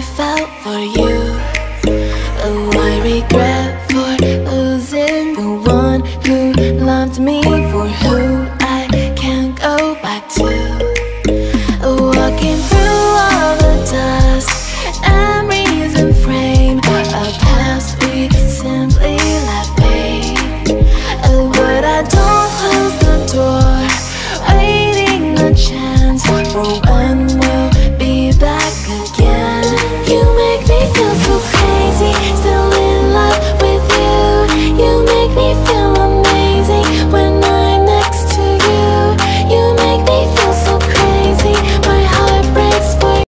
I felt for you. Oh, I regret for losing the one who loved me For who I can't go back to. Oh, walking through all the dust Memories and frame A past we simply left pain Oh, but I don't close the door Waiting a chance for